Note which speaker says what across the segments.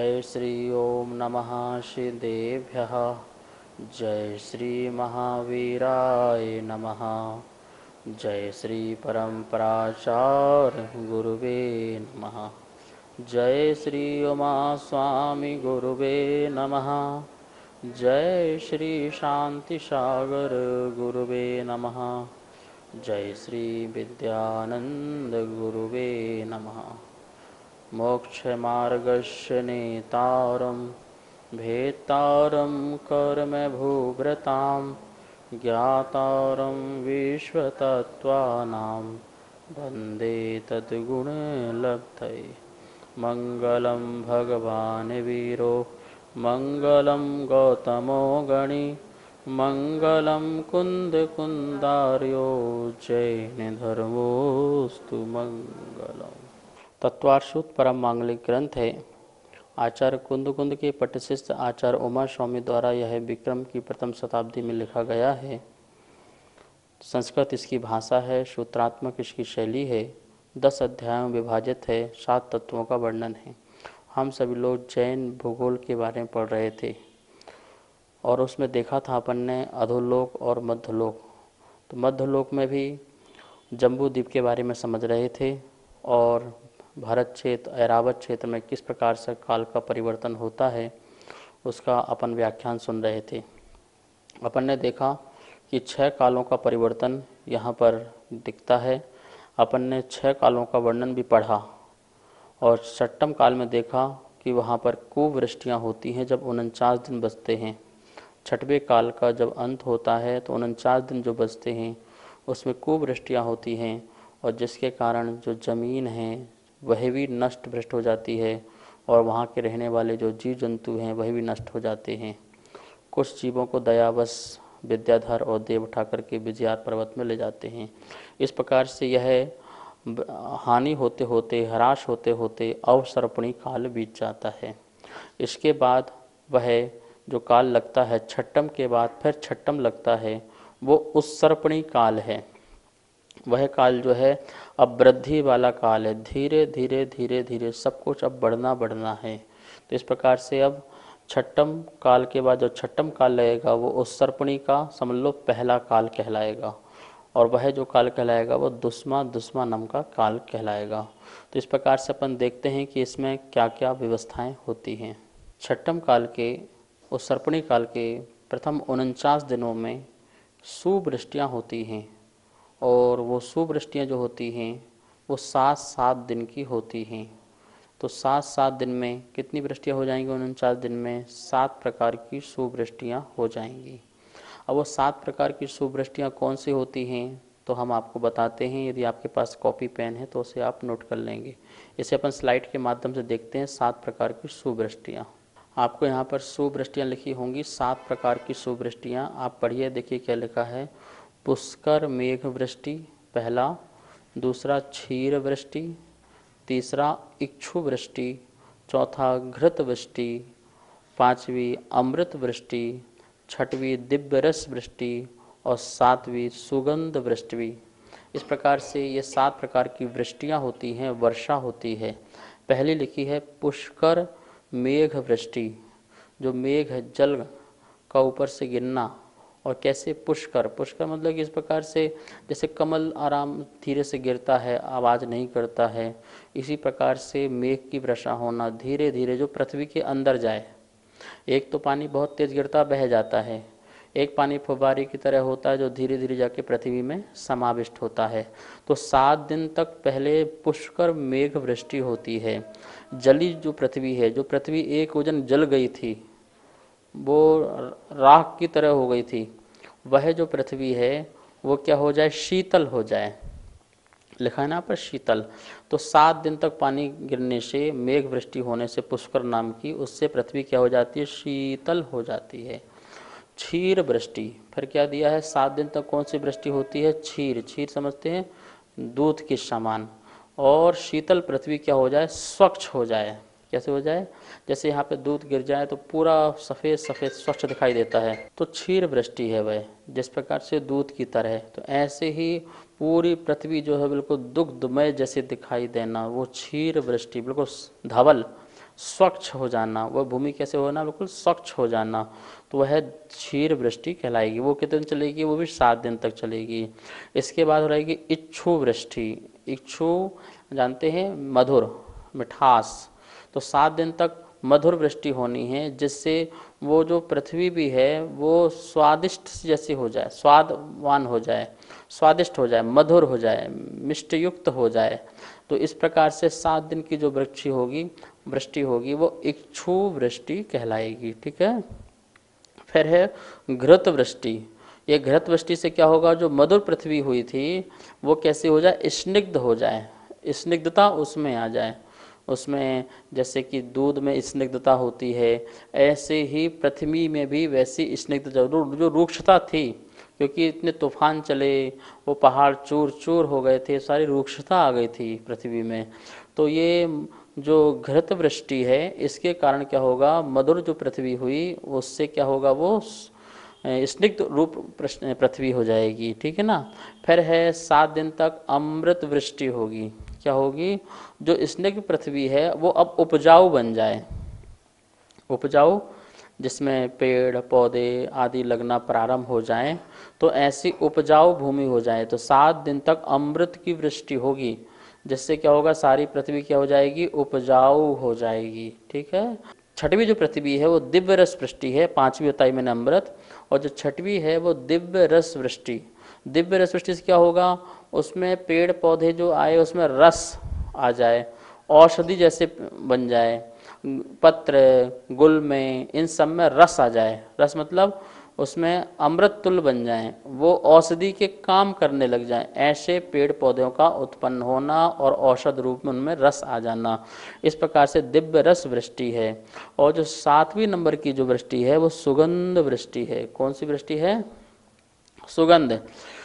Speaker 1: जय श्री ओम नमः श्रीदेभ्यः जय श्री महावीराय नमः। जय श्री परम्पराचार्य गुरुवे नमः। जय श्री उमा स्वामी गुरुवे नमः। जय श्री शांति सागर गुरुवे नमः। जय श्री विद्यानंद गुरुवे नमः। मोक्षमार्गस्य नेतारं, भेत्तारं कर्मभूभृतां ज्ञातारं विश्वतत्त्वानां, वंदे तद्गुणलब्धये। मङ्गलं भगवान् वीरो, मङ्गलं गौतमो गणि, मङ्गलं कुन्दकुन्दार्यो जैनधर्मोऽस्तु मङ्गलम्। तत्वार्षुत परम मांगलिक ग्रंथ है। आचार्य कुंद के पटशिष्ट आचार्य उमा स्वामी द्वारा यह विक्रम की प्रथम शताब्दी में लिखा गया है। संस्कृत इसकी भाषा है, सूत्रात्मक इसकी शैली है, दस अध्यायों विभाजित है, सात तत्वों का वर्णन है। हम सभी लोग जैन भूगोल के बारे में पढ़ रहे थे। और उसमें देखा था अपन ने अधोलोक और मध्यलोक। तो मध्यलोक में भी जम्बू द्वीप के बारे में समझ रहे थे और भारत क्षेत्र, ऐरावत क्षेत्र में किस प्रकार से काल का परिवर्तन होता है, उसका अपन व्याख्यान सुन रहे थे। अपन ने देखा कि छह कालों का परिवर्तन यहाँ पर दिखता है। अपन ने छह कालों का वर्णन भी पढ़ा और सट्टम काल में देखा कि वहाँ पर कुवृष्टियाँ होती हैं जब उनचास दिन बचते हैं। छठवें काल का जब अंत होता है तो उनचास दिन जो बचते हैं, उसमें कुवृष्टियाँ होती हैं और जिसके कारण जो ज़मीन है वह भी नष्ट भ्रष्ट हो जाती है और वहाँ के रहने वाले जो जीव जंतु हैं, वह भी नष्ट हो जाते हैं। कुछ जीवों को दयावश विद्याधर और देव उठा करके विजयार पर्वत में ले जाते हैं। इस प्रकार से यह हानि होते होते, हराश होते होते अवसर्पणी काल बीत जाता है। इसके बाद वह जो काल लगता है, छठम के बाद फिर छठम लगता है, वो उस सर्पणी काल है। वह काल जो है, अब वृद्धि वाला काल है। धीरे धीरे धीरे धीरे सब कुछ अब बढ़ना बढ़ना है। तो इस प्रकार से अब छठम काल के बाद जो छठम काल लगेगा, वो उत्सर्पणी का समझ लो पहला काल कहलाएगा। और वह जो काल कहलाएगा, वो दुस्मा दुस्मा नम का काल कहलाएगा। तो इस प्रकार से अपन देखते हैं कि इसमें क्या क्या व्यवस्थाएँ होती हैं। छठम काल के, उत्सर्पणी काल के प्रथम उनचास दिनों में सुवृष्टियाँ होती हैं। और वो सुवृष्टियाँ जो होती हैं, वो सात सात दिन की होती हैं। तो सात सात दिन में कितनी वृष्टियाँ हो जाएँगी? उनचास दिन में सात प्रकार की सुवृष्टियाँ हो जाएँगी। अब वो सात प्रकार की सुवृष्टियाँ कौन सी होती हैं तो हम आपको बताते हैं। यदि आपके पास कॉपी पेन है तो उसे आप नोट कर लेंगे। इसे अपन स्लाइड के माध्यम से देखते हैं, सात प्रकार की सुवृष्टियाँ। आपको यहाँ पर सुवृष्टियाँ लिखी होंगी, सात प्रकार की सुवृष्टियाँ। आप पढ़िए, देखिए क्या लिखा है। पुष्कर मेघ वृष्टि पहला, दूसरा क्षीर वृष्टि तीसरा इक्षु वृष्टि चौथा घृत वृष्टि पांचवी अमृत वृष्टि छठवीं दिव्य रस वृष्टि और सातवीं सुगंध वृष्टि इस प्रकार से ये सात प्रकार की वृष्टियाँ होती हैं, वर्षा होती है। पहली लिखी है पुष्कर मेघ वृष्टि जो मेघ जल का ऊपर से गिरना और कैसे पुष्कर पुष्कर मतलब कि इस प्रकार से जैसे कमल आराम धीरे से गिरता है, आवाज़ नहीं करता है, इसी प्रकार से मेघ की वर्षा होना धीरे धीरे जो पृथ्वी के अंदर जाए। एक तो पानी बहुत तेज गिरता बह जाता है, एक पानी फुब्बारी की तरह होता है जो धीरे धीरे जाके पृथ्वी में समाविष्ट होता है। तो सात दिन तक पहले पुष्कर मेघ वृष्टि होती है, जली जो पृथ्वी है, जो पृथ्वी एक वज़न जल गई थी वो राख की तरह हो गई थी। वह जो पृथ्वी है, वो क्या हो जाए? शीतल हो जाए। लिखा है ना पर शीतल। तो सात दिन तक पानी गिरने से, मेघ वृष्टि होने से, पुष्कर नाम की, उससे पृथ्वी क्या हो जाती है? शीतल हो जाती है। क्षीर वृष्टि। फिर क्या दिया है? सात दिन तक कौन सी वृष्टि होती है? क्षीर। क्षीर समझते हैं? दूध के समान। और शीतल पृथ्वी क्या हो जाए? स्वच्छ हो जाए। कैसे हो जाए? जैसे यहाँ पे दूध गिर जाए तो पूरा सफ़ेद सफ़ेद, स्वच्छ दिखाई देता है। तो क्षीर वृष्टि है वह, जिस प्रकार से दूध की तरह तो ऐसे ही पूरी पृथ्वी जो है बिल्कुल दुग्धमय जैसे दिखाई देना, वो क्षीर वृष्टि, बिल्कुल धवल, स्वच्छ हो जाना, वह भूमि कैसे होना, बिल्कुल स्वच्छ हो जाना तो वह क्षीर वृष्टि कहलाएगी। वो कितने दिन चलेगी? वो भी सात दिन तक चलेगी। इसके बाद हो रहेगी इच्छु वृष्टि इच्छु, जानते हैं, मधुर, मिठास। तो सात दिन तक मधुर वृष्टि होनी है, जिससे वो जो पृथ्वी भी है, वो स्वादिष्ट जैसी हो जाए, स्वादवान हो जाए, स्वादिष्ट हो जाए, मधुर हो जाए मिष्ट युक्त हो जाए। तो इस प्रकार से सात दिन की जो वृक्षि होगी, वृष्टि होगी, वो इच्छु वृष्टि कहलाएगी, ठीक है? फिर है घृत वृष्टि। ये घृत वृष्टि से क्या होगा, जो मधुर पृथ्वी हुई थी, वो कैसे हो जाए, स्निग्ध हो जाए, स्निग्धता उसमें आ जाए। उसमें जैसे कि दूध में स्निग्धता होती है, ऐसे ही पृथ्वी में भी वैसी स्निग्ध ज़रूर जो रूक्षता थी, क्योंकि इतने तूफ़ान चले, वो पहाड़ चूर चूर हो गए थे, सारी रूक्षता आ गई थी पृथ्वी में। तो ये जो घृत वृष्टि है, इसके कारण क्या होगा, मधुर जो पृथ्वी हुई, उससे क्या होगा, वो स्निग्ध रूप पृथ्वी हो जाएगी, ठीक है ना? फिर है सात दिन तक अमृत वृष्टि होगी। क्या होगी? जो स्निग्ध पृथ्वी है, वो अब उपजाऊ बन जाए। उपजाऊ, जिसमें पेड़, पौधे आदि लगना प्रारंभ हो जाए तो ऐसी उपजाऊ भूमि हो जाए तो सात दिन तक अमृत की वृष्टि होगी, जिससे क्या होगा? सारी पृथ्वी क्या हो जाएगी? उपजाऊ हो जाएगी। ठीक है? छठवीं जो पृथ्वी है, वो दिव्य रस वृष्टि है, पांचवी बताई मैंने अमृत और जो छठवीं है, वो दिव्य रस वृष्टि। दिव्य रस वृष्टि से क्या होगा? उसमें पेड़ पौधे जो आए, उसमें रस आ जाए, औषधि जैसे बन जाए, पत्र, गुल में, इन सब में रस आ जाए। रस मतलब उसमें अमृत तुल बन जाए, वो औषधि के काम करने लग जाए। ऐसे पेड़ पौधों का उत्पन्न होना और औषध रूप में उनमें रस आ जाना। इस प्रकार से दिव्य रस वृष्टि है। और जो सातवीं नंबर की जो वृष्टि है, वो सुगंध वृष्टि है। कौन सी वृष्टि है? सुगंध।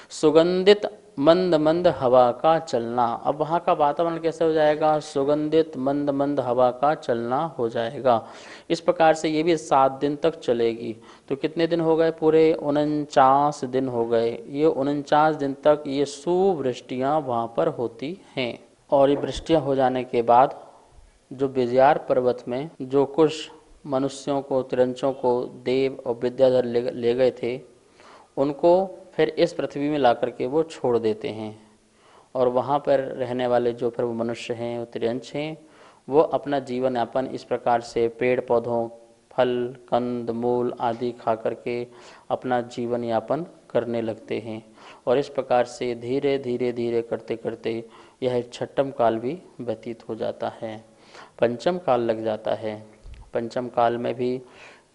Speaker 1: सुगंधित मंद मंद हवा का चलना। अब वहाँ का वातावरण कैसे हो जाएगा? सुगंधित मंद मंद हवा का चलना हो जाएगा। इस प्रकार से ये भी सात दिन तक चलेगी। तो कितने दिन हो गए पूरे? उनचास दिन हो गए। ये उनचास दिन तक ये सुवृष्टियाँ वहाँ पर होती हैं। और ये वृष्टियाँ हो जाने के बाद जो बिजयार पर्वत में जो कुछ मनुष्यों को तिरंचों को देव और विद्याधर ले, ले गए थे उनको फिर इस पृथ्वी में ला करके वो छोड़ देते हैं। और वहाँ पर रहने वाले जो फिर वो मनुष्य हैं वो त्रियंश हैं, वो अपना जीवन यापन इस प्रकार से पेड़, पौधों, फल, कंद, मूल आदि खा करके अपना जीवन यापन करने लगते हैं। और इस प्रकार से धीरे धीरे धीरे करते करते यह छठम काल भी व्यतीत हो जाता है। पंचम काल लग जाता है। पंचम काल में भी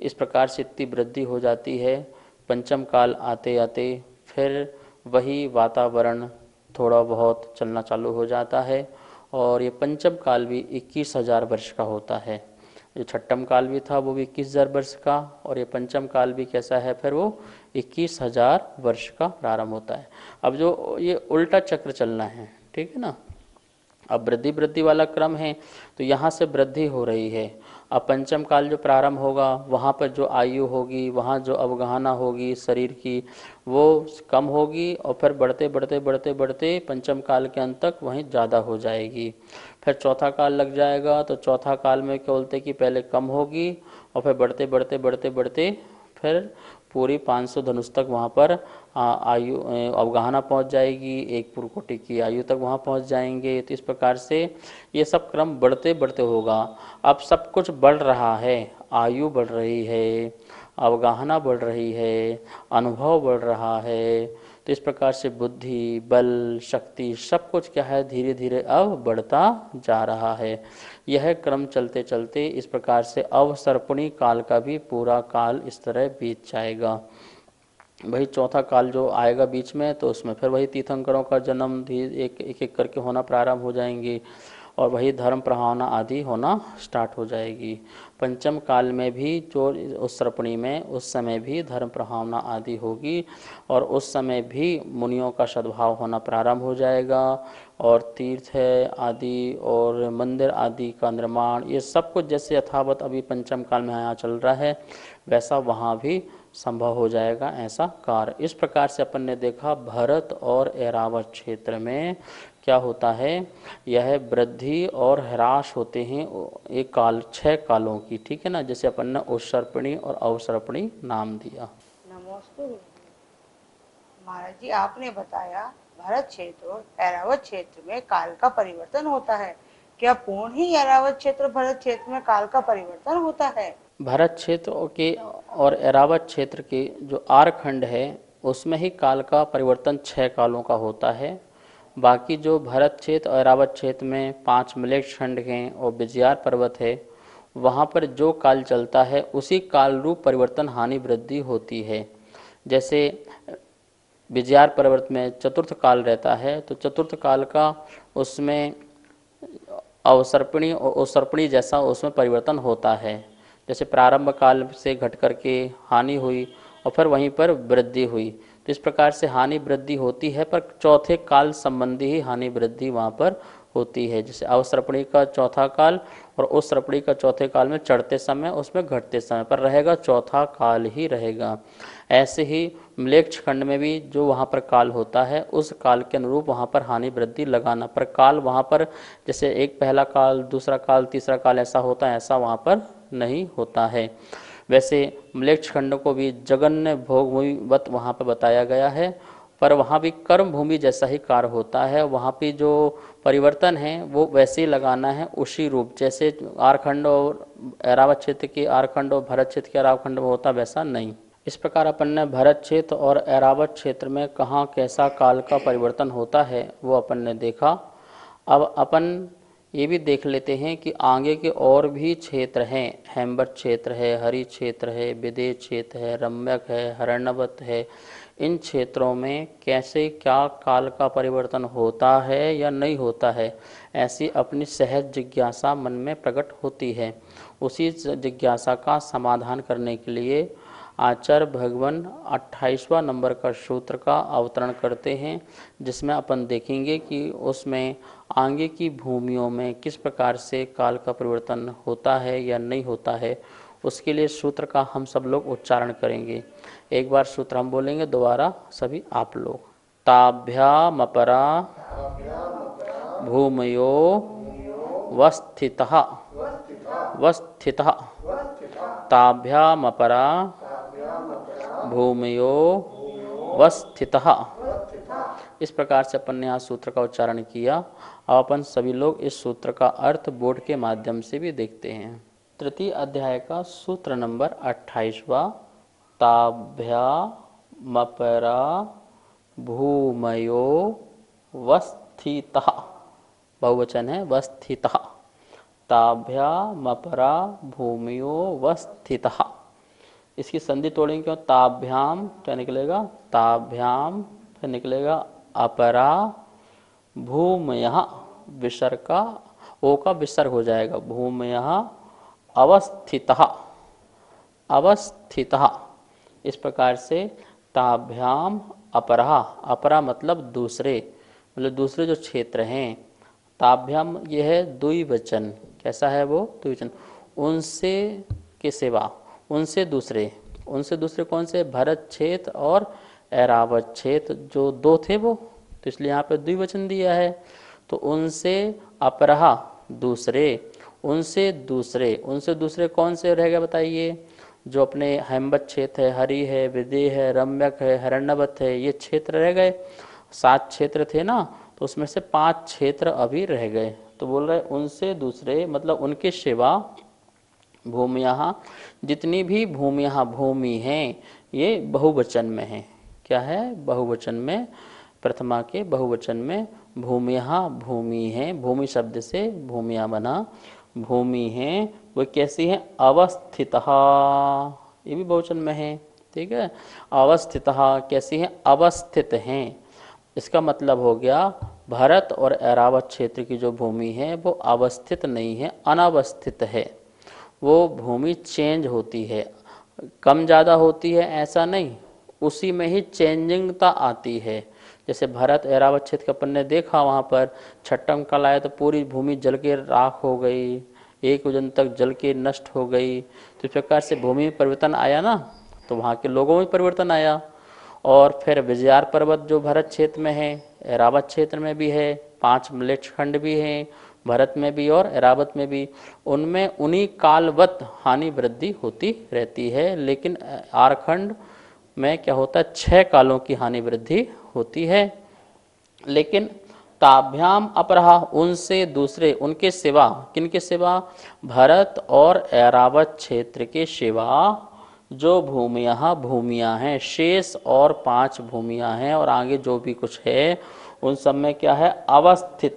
Speaker 1: इस प्रकार से इतनी वृद्धि हो जाती है। पंचम काल आते आते फिर वही वातावरण थोड़ा बहुत चलना चालू हो जाता है और ये पंचम काल भी इक्कीस हज़ार वर्ष का होता है। जो छठम काल भी था, वो भी इक्कीस हज़ार वर्ष का और ये पंचम काल भी कैसा है, फिर वो इक्कीस हज़ार वर्ष का प्रारंभ होता है। अब जो ये उल्टा चक्र चलना है, ठीक है ना? अब वृद्धि वृद्धि वाला क्रम है तो यहाँ से वृद्धि हो रही है अब पंचम काल जो प्रारंभ होगा, वहाँ पर जो आयु होगी, वहाँ जो अवगहना होगी शरीर की, वो कम होगी और फिर बढ़ते बढ़ते बढ़ते बढ़ते पंचम काल के अंत तक वहीं ज़्यादा हो जाएगी। फिर चौथा काल लग जाएगा तो चौथा काल में क्या बोलते कि पहले कम होगी और फिर बढ़ते बढ़ते बढ़ते बढ़ते, फिर पूरी 500 धनुष तक वहाँ पर आयु अवगाहना पहुँच जाएगी, एक पुरकोटि की आयु तक वहाँ पहुँच जाएँगे। तो इस प्रकार से ये सब क्रम बढ़ते बढ़ते होगा। अब सब कुछ बढ़ रहा है, आयु बढ़ रही है, अवगाहना बढ़ रही है, अनुभव बढ़ रहा है। तो इस प्रकार से बुद्धि, बल, शक्ति सब कुछ क्या है धीरे धीरे अब बढ़ता जा रहा है। यह क्रम चलते चलते इस प्रकार से अवसर्पणी काल का भी पूरा काल इस तरह बीत जाएगा। वही चौथा काल जो आएगा बीच में तो उसमें फिर वही तीर्थंकरों का जन्म एक एक एक करके होना प्रारंभ हो जाएँगे और वही धर्म प्रभावना आदि होना स्टार्ट हो जाएगी। पंचम काल में भी जो उस सरपणी में, उस समय भी धर्म प्रभावना आदि होगी और उस समय भी मुनियों का सद्भाव होना प्रारंभ हो जाएगा और तीर्थ आदि और मंदिर आदि का निर्माण, ये सब कुछ जैसे यथावत अभी पंचम काल में यहाँ चल रहा है, वैसा वहाँ भी संभव हो जाएगा ऐसा कार्य। इस प्रकार से अपन ने देखा, भरत और एरावत क्षेत्र में क्या होता है? यह वृद्धि और ह्रास होते हैं, एक काल, छह कालों की, ठीक है ना? जैसे अपन ने उत्सर्पणी और अवसर्पणी नाम दिया।
Speaker 2: महाराज जी, आपने बताया भरत क्षेत्र और एरावत क्षेत्र में काल का परिवर्तन होता है। क्या पूर्ण ही ऐरावत क्षेत्र भरत क्षेत्र में काल का परिवर्तन होता है?
Speaker 1: भरत क्षेत्र के और एरावत क्षेत्र के जो आर खंड है, उसमें ही काल का परिवर्तन छः कालों का होता है। बाकी जो भरत क्षेत्र और एरावत क्षेत्र में पाँच मलेक्ष खंड हैं और विजयार पर्वत है, वहाँ पर जो काल चलता है, उसी काल रूप परिवर्तन हानि वृद्धि होती है। जैसे विजयार पर्वत में चतुर्थ काल रहता है तो चतुर्थ काल का उसमें अवसर्पणी और अवसर्पणी जैसा उसमें परिवर्तन होता है। जैसे प्रारंभ काल से घट करके हानि हुई और फिर वहीं पर वृद्धि हुई। तो इस प्रकार से हानि वृद्धि होती है, पर चौथे काल संबंधी ही हानि वृद्धि वहाँ पर होती है। जैसे अवसर्पणी का चौथा काल और उस सर्पणी का चौथे काल में चढ़ते समय, उसमें घटते समय पर रहेगा, चौथा काल ही रहेगा। ऐसे ही मलेक्ष खंड में भी जो वहाँ पर काल होता है, उस काल के अनुरूप वहाँ पर हानि वृद्धि लगाना। पर काल वहाँ पर, जैसे एक पहला काल, दूसरा काल, तीसरा काल ऐसा होता है, ऐसा वहाँ पर नहीं होता है। वैसे मलेक्ष खंड को भी जगन्य भोग वत वहाँ पर बताया गया है, पर वहाँ भी कर्म भूमि जैसा ही कार्य होता है। वहाँ पे जो परिवर्तन है, वो वैसे ही लगाना है उसी रूप। जैसे आरखंड और एरावत क्षेत्र के आरखंड और भरत क्षेत्र के एरावखंड में होता, वैसा नहीं। इस प्रकार अपन ने भरत क्षेत्र और एरावत क्षेत्र में कहाँ कैसा काल का परिवर्तन होता है, वो अपन ने देखा। अब अपन ये भी देख लेते हैं कि आगे के और भी क्षेत्र हैं। हेम्बर क्षेत्र है, हरि क्षेत्र है विदेश क्षेत्र है, रम्यक है, हरणवत है। इन क्षेत्रों में कैसे क्या काल का परिवर्तन होता है या नहीं होता है, ऐसी अपनी सहज जिज्ञासा मन में प्रकट होती है। उसी जिज्ञासा का समाधान करने के लिए आचार्य भगवान अट्ठाईसवा नंबर का सूत्र का अवतरण करते हैं, जिसमें अपन देखेंगे कि उसमें आगे की भूमियों में किस प्रकार से काल का परिवर्तन होता है या नहीं होता है, उसके लिए सूत्र का हम सब लोग उच्चारण करेंगे। एक बार सूत्र हम बोलेंगे, दोबारा सभी आप लोग। ताभ्यामपरा भूमयो वस्थित। वस्थित। ताभ्यामपरा भूमयो वस्थित। इस प्रकार से अपन ने यहाँ सूत्र का उच्चारण किया। अब अपन सभी लोग इस सूत्र का अर्थ बोर्ड के माध्यम से भी देखते हैं। तृतीय अध्याय का सूत्र नंबर अट्ठाईसवा। ताभ्या मपरा भूमयो वस्थित। बहुवचन है, वस्थित। ताभ्या मपरा भूमियो वस्थित। इसकी संधि तोड़ेंगे क्यों? ताभ्याम, क्या निकलेगा? ताभ्याम, फिर निकलेगा अपरा भूमय विसर्ग का ओ का विसर्ग हो जाएगा। भूमय अवस्थित अवस्थित। इस प्रकार से ताभ्याम अपरा अपरा मतलब दूसरे मतलब दूसरे जो क्षेत्र हैं। ताभ्याम यह है द्विवचन। कैसा है वो? द्विवचन। उनसे के सेवा, उनसे दूसरे उनसे दूसरे कौन से? भरत क्षेत्र और क्षेत्र जो दो थे वो तो इसलिए यहाँ पे द्विवचन दिया है। तो उनसे अपरहा दूसरे, उनसे दूसरे उनसे दूसरे कौन से रह गए बताइए? जो अपने हेम्बत क्षेत्र है, हरि है विदे है, रम्यक है, हरण्यवत है, ये क्षेत्र रह गए। सात क्षेत्र थे ना तो उसमें से पाँच क्षेत्र अभी रह गए। तो बोल रहे उनसे दूसरे मतलब उनके सिवा भूमिया जितनी भी भूमिया भूमि हैं, ये बहुवचन में है। क्या है? बहुवचन में, प्रथमा के बहुवचन में भूमिया भूमि है। भूमि शब्द से भूमिया बना। भूमि है, वो कैसी है? अवस्थित। ये भी बहुवचन में है, ठीक है? अवस्थित कैसी है? अवस्थित हैं। इसका मतलब हो गया, भारत और एरावत क्षेत्र की जो भूमि है, वो अवस्थित नहीं है, अनावस्थित है। वो भूमि चेंज होती है। कम ज़्यादा होती है, ऐसा नहीं। उसी में ही चेंजिंगता आती है। जैसे भरत एरावत क्षेत्र के अपन ने देखा, वहाँ पर छठम कल आया तो पूरी भूमि जल के राख हो गई, एक वज़न तक जल के नष्ट हो गई। तो इस प्रकार से भूमि में परिवर्तन आया ना तो वहाँ के लोगों में परिवर्तन आया। और फिर विजयार पर्वत जो भरत क्षेत्र में है एरावत क्षेत्र में भी है, पाँच मलेच्छ खंड भी हैं, भरत में भी और एरावत में भी, उनमें उन्हीं कालवत हानि वृद्धि होती रहती है। लेकिन आरखंड में क्या होता है? छह कालों की हानि वृद्धि होती है। लेकिन ताभ्याम अपरहा, उनसे दूसरे, उनके सिवा, किनके सिवा? भरत और ऐरावत क्षेत्र के सिवा, जो भूमियाँ भूमियाँ हैं। शेष और पाँच भूमिया हैं और आगे जो भी कुछ है, उन सब में क्या है? अवस्थित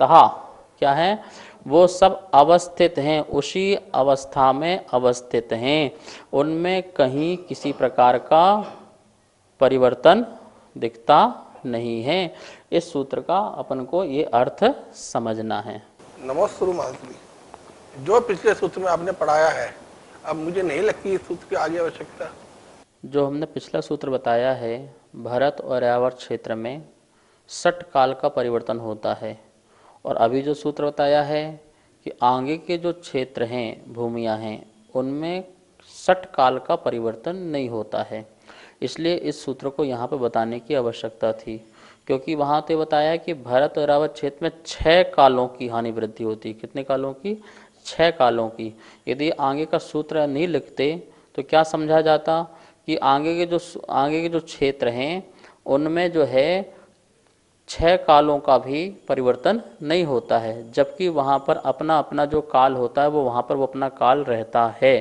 Speaker 1: क्या है? वो सब अवस्थित हैं, उसी अवस्था में अवस्थित हैं। उनमें कहीं किसी प्रकार का परिवर्तन दिखता नहीं है। इस सूत्र का अपन को ये अर्थ समझना है।
Speaker 3: नमोस्तु महात्मी जो। पिछले सूत्र में आपने पढ़ाया है अब मुझे नहीं लगती इस सूत्र की आगे आवश्यकता।
Speaker 1: जो हमने पिछला सूत्र बताया है भरत और यावर क्षेत्र में सट काल का परिवर्तन होता है। और अभी जो सूत्र बताया है कि आगे के जो क्षेत्र हैं भूमिया हैं उनमें सट काल का परिवर्तन नहीं होता है। इसलिए इस सूत्र को यहाँ पर बताने की आवश्यकता थी, क्योंकि वहाँ तो बताया कि भरत और रावत क्षेत्र में छः कालों की हानि वृद्धि होती कितने कालों की? छः कालों की। यदि आगे का सूत्र नहीं लिखते तो क्या समझा जाता कि आगे के जो आगे के जो क्षेत्र हैं, उनमें जो है छह कालों का भी परिवर्तन नहीं होता है, जबकि वहाँ पर अपना अपना जो काल होता है, वो वहाँ पर वो अपना काल रहता है।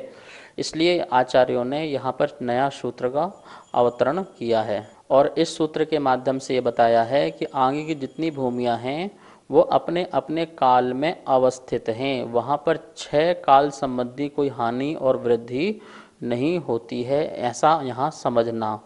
Speaker 1: इसलिए आचार्यों ने यहाँ पर नया सूत्र का अवतरण किया है। और इस सूत्र के माध्यम से ये बताया है कि आगे की जितनी भूमियाँ हैं, वो अपने अपने काल में अवस्थित हैं। वहाँ पर छह काल संबंधी कोई हानि और वृद्धि नहीं होती है, ऐसा यहाँ समझना।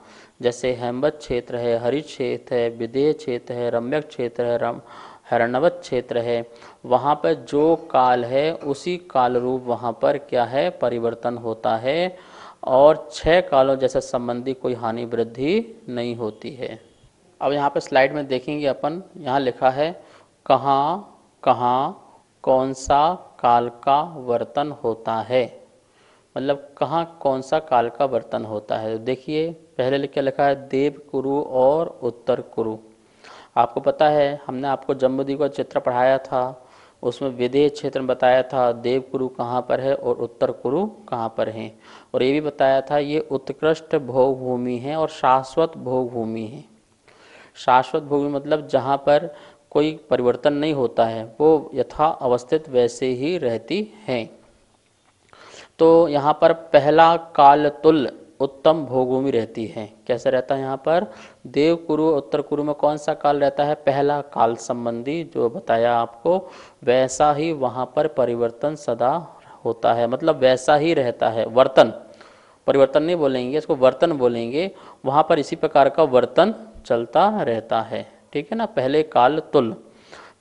Speaker 1: जैसे हेमवत क्षेत्र है हरि क्षेत्र है, विदेह क्षेत्र है, रम्यक क्षेत्र है, रम हरणवत क्षेत्र है। वहाँ पर जो काल है, उसी काल रूप वहाँ पर क्या है, परिवर्तन होता है और छह कालों जैसे संबंधी कोई हानि वृद्धि नहीं होती है। अब यहाँ पर स्लाइड में देखेंगे अपन, यहाँ लिखा है, कहाँ कहाँ, कौन सा काल का वर्तन होता है। मतलब कहाँ कौन सा काल का वर्तन होता है। देखिए, पहले लिख के लिखा है देव कुरु और उत्तर कुरु आपको पता है, हमने आपको जम्बूद्वीप का चित्र पढ़ाया था, उसमें विदेह क्षेत्र में बताया था देव कुरु कहाँ पर है और उत्तर कुरु कहाँ पर है। और ये भी बताया था, ये उत्कृष्ट भोग भूमि है और शाश्वत भोग भूमि है। शाश्वत भूमि मतलब जहाँ पर कोई परिवर्तन नहीं होता है, वो यथा अवस्थित वैसे ही रहती है। तो यहाँ पर पहला काल उत्तम भोगभूमि रहती है। कैसे रहता है यहाँ पर? देव कुरु उत्तर कुरु में कौन सा काल रहता है? पहला काल संबंधी जो बताया आपको, वैसा ही वहाँ पर परिवर्तन सदा होता है। मतलब वैसा ही रहता है। वर्तन, परिवर्तन नहीं बोलेंगे, इसको वर्तन बोलेंगे। वहाँ पर इसी प्रकार का वर्तन चलता रहता है। ठीक है ना? पहले काल तुल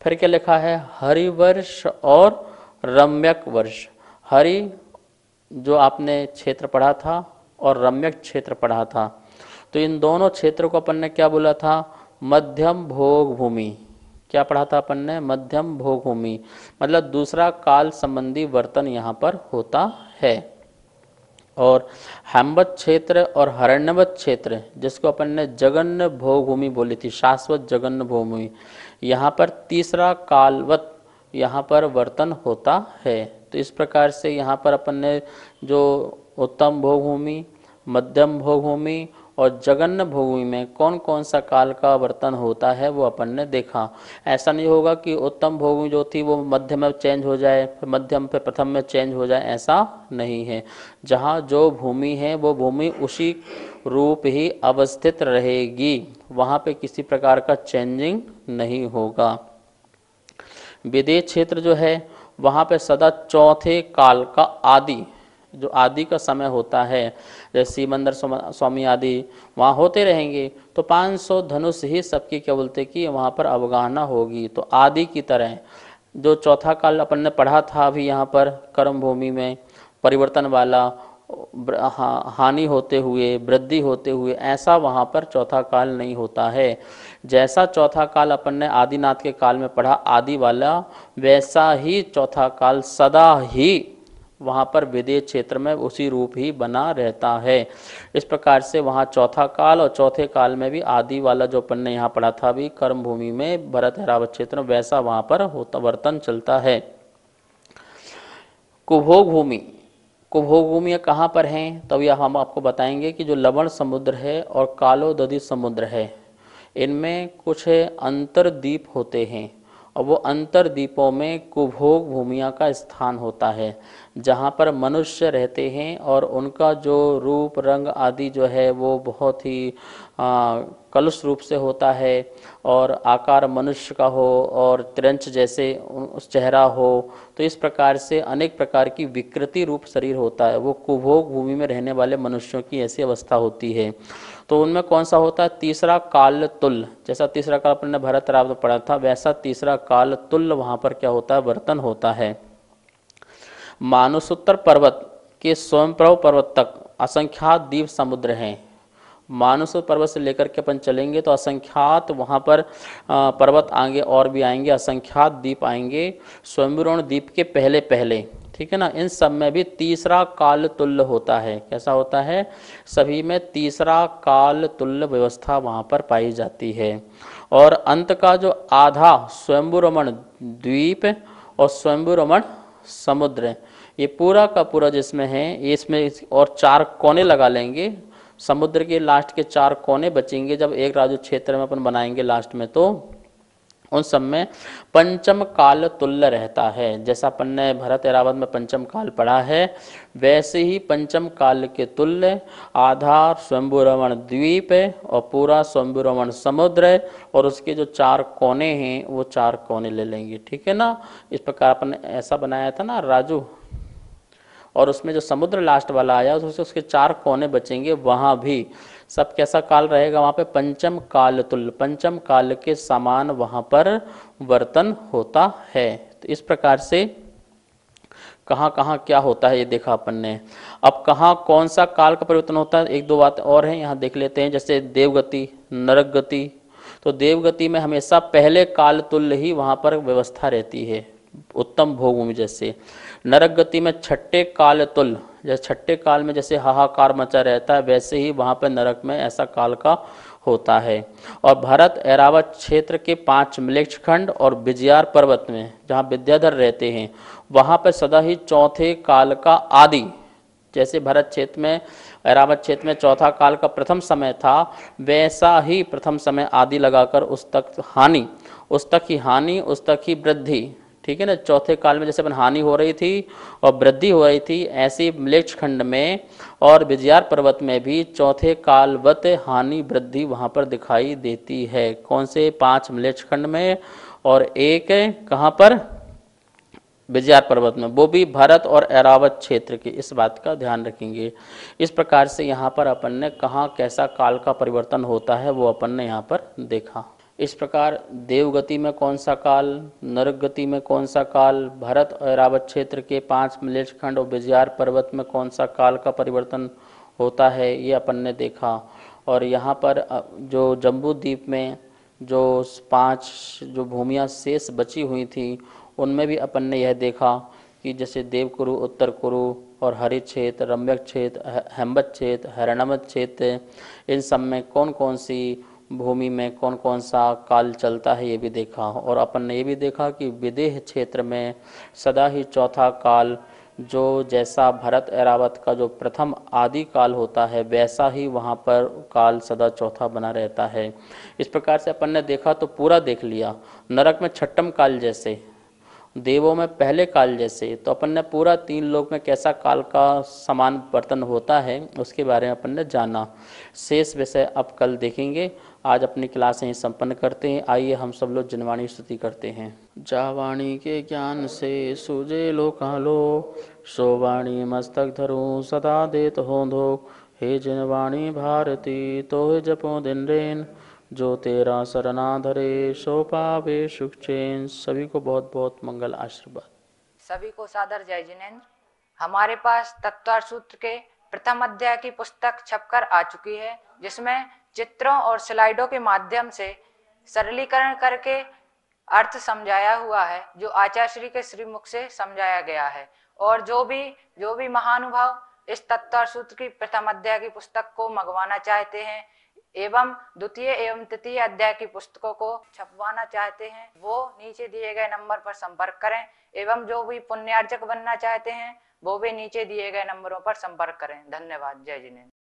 Speaker 1: फिर क्या लिखा है? हरिवर्ष और रम्यक वर्ष। हरि, जो आपने क्षेत्र पढ़ा था और रम्यक क्षेत्र पढ़ा था। तो इन दोनों क्षेत्रों को अपन ने क्या बोला था? मध्यम भोग भूमि क्या पढ़ा था अपन ने? मध्यम भोग भूमि मतलब दूसरा काल संबंधी वर्तन यहाँ पर होता है। और हेमवत क्षेत्र और हरण्यवत क्षेत्र, जिसको अपन ने जगन्न भोग भूमि बोली थी, शाश्वत जगन्न भूमि यहाँ पर तीसरा कालवत यहाँ पर वर्तन होता है। तो इस प्रकार से यहाँ पर अपन ने जो उत्तम भोगभूमि, मध्यम भोगभूमि और जगन्न भूमि में कौन कौन सा काल का वर्तन होता है, वो अपन ने देखा। ऐसा नहीं होगा कि उत्तम भूमि जो थी वो मध्य में चेंज हो जाए, फिर मध्यम पे प्रथम में चेंज हो जाए, ऐसा नहीं है। जहाँ जो भूमि है, वो भूमि उसी रूप ही अवस्थित रहेगी। वहाँ पे किसी प्रकार का चेंजिंग नहीं होगा। विदेश क्षेत्र जो है, वहाँ पे सदा चौथे काल का आदि जो आदि का समय होता है, जैसे सीमंदर स्वामी आदि, वहाँ होते रहेंगे तो 500 धनुष ही सबकी क्या बोलते कि वहाँ पर अवगाहना होगी। तो आदि की तरह, जो चौथा काल अपन ने पढ़ा था अभी यहाँ पर कर्म भूमि में, परिवर्तन वाला हानि होते हुए, वृद्धि होते हुए, ऐसा वहाँ पर चौथा काल नहीं होता है। जैसा चौथा काल अपन ने आदिनाथ के काल में पढ़ा, आदि वाला, वैसा ही चौथा काल सदा ही वहाँ पर विदेश क्षेत्र में उसी रूप ही बना रहता है। इस प्रकार से वहाँ चौथा काल और चौथे काल में भी आदि वाला जो अपन ने यहाँ पढ़ा था भी कर्म भूमि में भरत हैरावत क्षेत्र में वैसा वहाँ पर होता, वर्तन चलता है। कुभोग भूमि कुभोग भूमि कहाँ पर हैं? तब यह हम आपको बताएँगे कि जो लवण समुद्र है और कालो समुद्र है, इनमें कुछ अंतरद्वीप होते हैं। और वो अंतरद्वीपों में कुभोग भूमिया का स्थान होता है, जहाँ पर मनुष्य रहते हैं और उनका जो रूप, रंग आदि जो है वो बहुत ही कलुष रूप से होता है और आकार मनुष्य का हो और त्रिंच जैसे उस चेहरा हो तो इस प्रकार से अनेक प्रकार की विकृति रूप शरीर होता है। वो कुभोग भूमि में रहने वाले मनुष्यों की ऐसी अवस्था होती है। तो उनमें कौन सा होता है? तीसरा काल तुल जैसा तीसरा काल अपने भरत राव पढ़ा था, वैसा तीसरा काल तुल वहाँ पर क्या होता है? बर्तन होता है। मानुसोत्तर पर्वत के स्वयंप्रभ पर्वत तक असंख्यात द्वीप समुद्र हैं। मानस पर्वत से लेकर के अपन चलेंगे तो असंख्यात वहाँ पर पर्वत आएँगे और भी आएँगे, असंख्यात द्वीप आएँगे। स्वयंवरण द्वीप के पहले पहले ठीक है ना? इन सब में भी तीसरा काल तुल्य होता है। कैसा होता है? सभी में तीसरा काल तुल्य व्यवस्था वहाँ पर पाई जाती है। और अंत का जो आधा स्वयंभुरमण द्वीप और स्वयंभुरमण समुद्र, ये पूरा का पूरा जिसमें है इसमें और चार कोने लगा लेंगे। समुद्र के लास्ट के चार कोने बचेंगे जब एक राज्य क्षेत्र में अपन बनाएँगे लास्ट में तो। उन सब में पंचम काल तुल्य रहता है। जैसा अपन ने भरत एरावत में पंचम काल पढ़ा है, वैसे ही पंचम काल के तुल्य आधार स्वयंभुरमण द्वीप है और पूरा स्वयंभुरमण समुद्र है और उसके जो चार कोने हैं, वो चार कोने ले लेंगे। ठीक है ना? इस प्रकार अपन ने ऐसा बनाया था ना, राजू? और उसमें जो समुद्र लास्ट वाला आया उससे उसके चार कोने बचेंगे, वहाँ भी। सब कैसा काल रहेगा? वहाँ पे पंचम काल तुल, पंचम काल के समान वहाँ पर वर्तन होता है। तो इस प्रकार से कहाँ कहाँ क्या होता है, ये देखा अपन ने। अब कहाँ, कौन सा काल का परिवर्तन होता है? एक दो बात और है, यहाँ देख लेते हैं, जैसे देवगति नरक गति तो देवगति में हमेशा पहले काल तुल्य ही वहाँ पर व्यवस्था रहती है। उत्तम भोगभूमि जैसे। नरक गति में छठे काल तुल, जैसे छठे काल में जैसे हाहाकार मचा रहता है, वैसे ही वहाँ पर नरक में ऐसा काल का होता है। और भारत एरावत क्षेत्र के पाँच मिलेक्ष खंड और विजयार पर्वत में, जहाँ विद्याधर रहते हैं, वहाँ पर सदा ही चौथे काल का आदि, जैसे भरत क्षेत्र में एरावत क्षेत्र में चौथा काल का प्रथम समय था, वैसा ही प्रथम समय आदि लगाकर उस तक हानि, उस तक ही हानि, उस तक ही वृद्धि ठीक है ना, चौथे काल में जैसे अपन हानि हो रही थी और वृद्धि हो रही थी, ऐसी मिलेक्ष खंड में और विजयार पर्वत में भी चौथे कालवत हानि वृद्धि वहाँ पर दिखाई देती है। कौन से? पाँच मलेक्ष खंड में और एक कहाँ पर? विजयार पर्वत में। वो भी भारत और एरावत क्षेत्र के। इस बात का ध्यान रखेंगे। इस प्रकार से यहाँ पर अपन ने कहाँ, कैसा काल का परिवर्तन होता है, वो अपन ने यहाँ पर देखा। इस प्रकार देवगति में कौन सा काल नरक गति में कौन सा काल, भरत और रावत क्षेत्र के पाँच मिलेज खंड और बिजार पर्वत में कौन सा काल का परिवर्तन होता है, ये अपन ने देखा। और यहाँ पर जो जम्बू द्वीप में जो पाँच, जो भूमियाँ शेष बची हुई थी, उनमें भी अपन ने यह देखा कि जैसे देवकुरु उत्तर कुरु और हरि क्षेत्र, रम्यक क्षेत्र हेम्बत क्षेत्र, हरणमत क्षेत्र, इन सब में कौन कौन सी भूमि में कौन कौन सा काल चलता है ये भी देखा और अपन ने ये भी देखा कि विदेह क्षेत्र में सदा ही चौथा काल, जो जैसा भरत एरावत का जो प्रथम आदि काल होता है, वैसा ही वहाँ पर काल सदा चौथा बना रहता है। इस प्रकार से अपन ने देखा तो पूरा देख लिया। नरक में छठम काल जैसे, देवों में पहले काल जैसे तो अपन ने पूरा तीन लोग में कैसा काल का समान बर्तन होता है, उसके बारे में अपन ने जाना। शेष विषय अब कल देखेंगे। आज अपनी क्लास यहीं संपन्न करते हैं। आइए हम सब लोग जनवाणी स्तुति करते हैं। जावाणी के ज्ञान से सूजे लो लो सोवाणी मस्तक धरो सदा देत हो दो हे जनवाणी भारती तो जपो दिन रेन। जो तेरा सरना धरे सो पावे सुख चैन। सभी को बहुत बहुत मंगल आशीर्वाद।
Speaker 4: सभी को सादर जय जिनेन्द्र। हमारे पास तत्व सूत्र के प्रथम अध्याय की पुस्तक छपकर आ चुकी है जिसमें चित्रों और स्लाइडों के माध्यम से सरलीकरण करके अर्थ समझाया हुआ है, जो आचार्य श्री के श्रीमुख से समझाया गया है। और जो भी जो भी महानुभाव इस तत्व सूत्र की प्रथम अध्याय की पुस्तक को मंगवाना चाहते हैं, एवं द्वितीय एवं तृतीय अध्याय की पुस्तकों को छपवाना चाहते हैं, वो नीचे दिए गए नंबर पर संपर्क करें, एवं जो भी पुण्यार्जक बनना चाहते हैं, वो भी नीचे दिए गए नंबरों पर संपर्क करें। धन्यवाद। जय जिनेन्द्र।